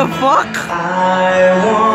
the fuck?